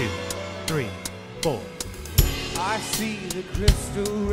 two, three, four. I see the crystal